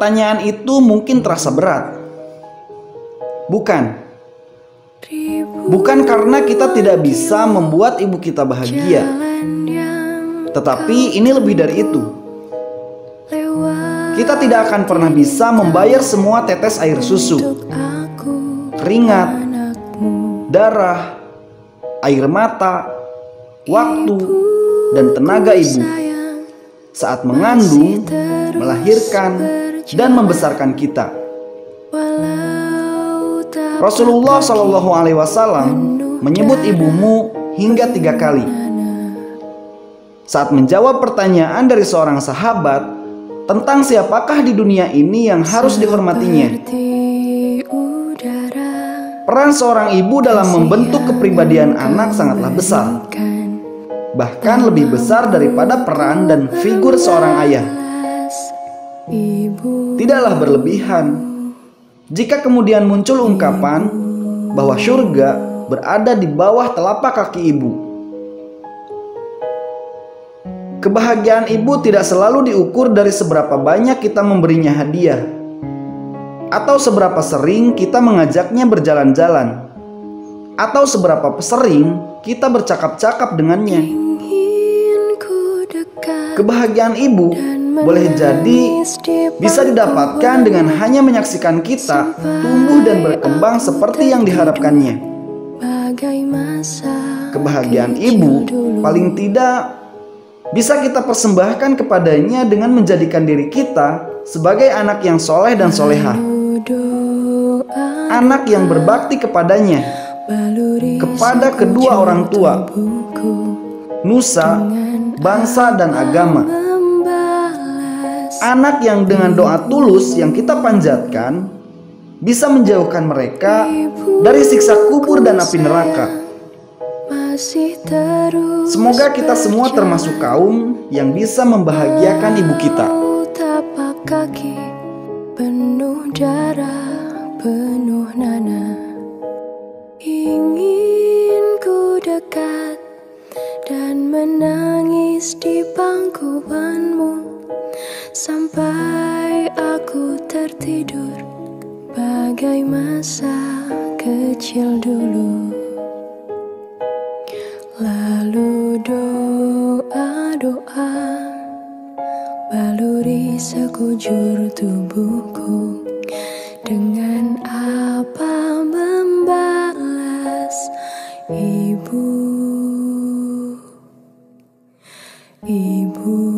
pertanyaan itu mungkin terasa berat. Bukan. Bukan karena kita tidak bisa membuat ibu kita bahagia. Tetapi ini lebih dari itu. Kita tidak akan pernah bisa membayar semua tetes air susu, keringat, darah, air mata, waktu, dan tenaga ibu saat mengandung, melahirkan, dan membesarkan kita. Rasulullah Shallallahu Alaihi Wasallam menyebut ibumu hingga tiga kali. Saat menjawab pertanyaan dari seorang sahabat tentang siapakah di dunia ini yang harus dihormatinya, peran seorang ibu dalam membentuk kepribadian anak sangatlah besar, bahkan lebih besar daripada peran dan figur seorang ayah. Tidaklah berlebihan jika kemudian muncul ungkapan bahwa surga berada di bawah telapak kaki ibu. Kebahagiaan ibu tidak selalu diukur dari seberapa banyak kita memberinya hadiah atau seberapa sering kita mengajaknya berjalan-jalan atau seberapa sering kita bercakap-cakap dengannya. Kebahagiaan ibu boleh jadi bisa didapatkan dengan hanya menyaksikan kita tumbuh dan berkembang seperti yang diharapkannya. Kebahagiaan ibu paling tidak bisa kita persembahkan kepadanya dengan menjadikan diri kita sebagai anak yang soleh dan soleha. Anak yang berbakti kepadanya, kepada kedua orang tua, nusa, bangsa, dan agama anak yang dengan doa tulus yang kita panjatkan bisa menjauhkan mereka dari siksa kubur dan api neraka. Semoga kita semua termasuk kaum yang bisa membahagiakan ibu kita. kaki penuh darah, penuh nanah. Ingin ku dekat dan menangis di pangkuanmu sampai aku tertidur bagai masa kecil dulu. Lalu doa-doa baluri sekujur tubuhku dengan apa membalas ibu. ibu.